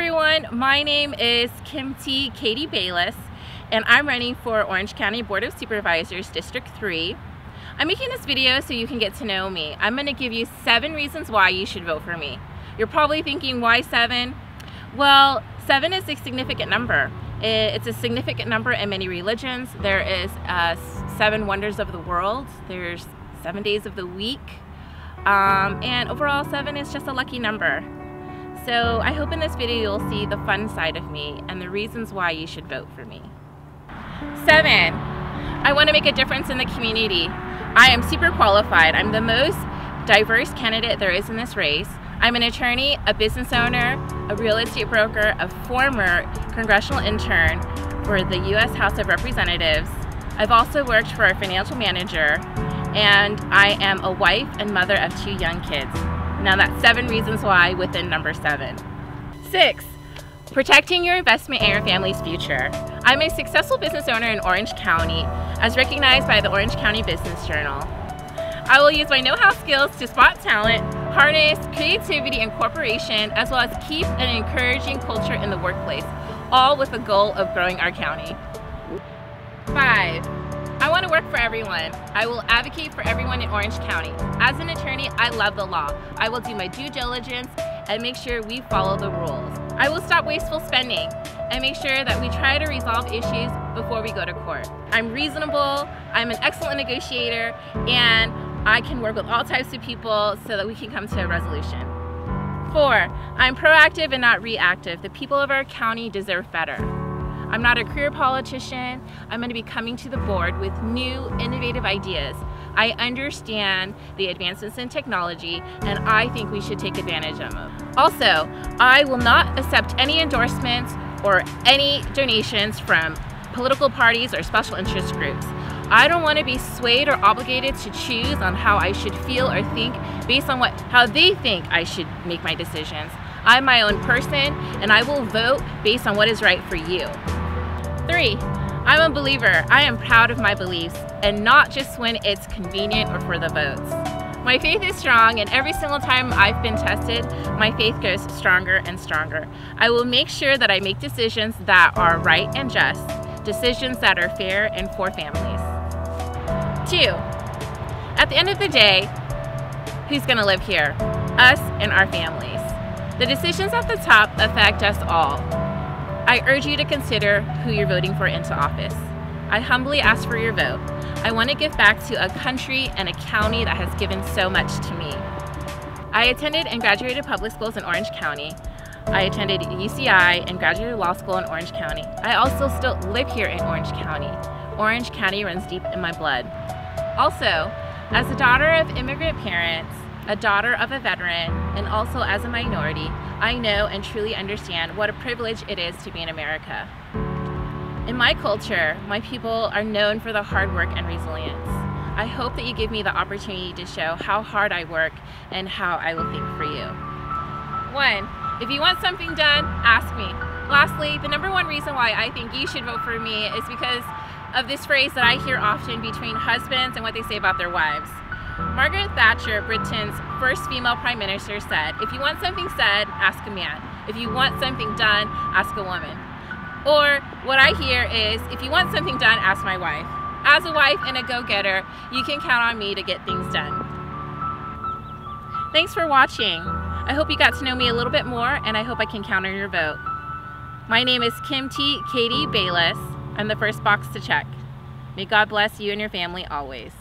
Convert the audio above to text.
everyone, my name is Kim-Thy Katie Bayliss and I'm running for Orange County Board of Supervisors District 3. I'm making this video so you can get to know me. I'm going to give you seven reasons why you should vote for me. You're probably thinking, why seven? Well, seven is a significant number. It's a significant number in many religions. There is uh, seven wonders of the world. There's seven days of the week. Um, and overall, seven is just a lucky number. So I hope in this video you'll see the fun side of me and the reasons why you should vote for me. Seven, I want to make a difference in the community. I am super qualified. I'm the most diverse candidate there is in this race. I'm an attorney, a business owner, a real estate broker, a former congressional intern for the U.S. House of Representatives. I've also worked for a financial manager, and I am a wife and mother of two young kids. Now that's seven reasons why within number seven. Six, protecting your investment and your family's future. I'm a successful business owner in Orange County, as recognized by the Orange County Business Journal. I will use my know-how skills to spot talent, harness creativity and cooperation, as well as keep an encouraging culture in the workplace, all with the goal of growing our county. Five, want to work for everyone. I will advocate for everyone in Orange County. As an attorney, I love the law. I will do my due diligence and make sure we follow the rules. I will stop wasteful spending and make sure that we try to resolve issues before we go to court. I'm reasonable, I'm an excellent negotiator, and I can work with all types of people so that we can come to a resolution. Four, I'm proactive and not reactive. The people of our county deserve better. I'm not a career politician. I'm going to be coming to the board with new, innovative ideas. I understand the advancements in technology and I think we should take advantage of them. Also, I will not accept any endorsements or any donations from political parties or special interest groups. I don't want to be swayed or obligated to choose on how I should feel or think based on what how they think I should make my decisions. I'm my own person and I will vote based on what is right for you. Three, I'm a believer. I am proud of my beliefs and not just when it's convenient or for the votes. My faith is strong and every single time I've been tested, my faith grows stronger and stronger. I will make sure that I make decisions that are right and just, decisions that are fair and for families. Two, at the end of the day, who's gonna live here? Us and our families. The decisions at the top affect us all. I urge you to consider who you're voting for into office. I humbly ask for your vote. I want to give back to a country and a county that has given so much to me. I attended and graduated public schools in Orange County. I attended UCI and graduated law school in Orange County. I also still live here in Orange County. Orange County runs deep in my blood. Also, as a daughter of immigrant parents, a daughter of a veteran, and also as a minority, I know and truly understand what a privilege it is to be in America. In my culture, my people are known for the hard work and resilience. I hope that you give me the opportunity to show how hard I work and how I will think for you. One, if you want something done, ask me. Lastly, the number one reason why I think you should vote for me is because of this phrase that I hear often between husbands and what they say about their wives. Margaret Thatcher, Britain's first female prime minister, said, if you want something said, ask a man. If you want something done, ask a woman. Or what I hear is, if you want something done, ask my wife. As a wife and a go-getter, you can count on me to get things done. Thanks for watching. I hope you got to know me a little bit more and I hope I can count on your vote. My name is Kim T. Katie Bayless. I'm the first box to check. May God bless you and your family always.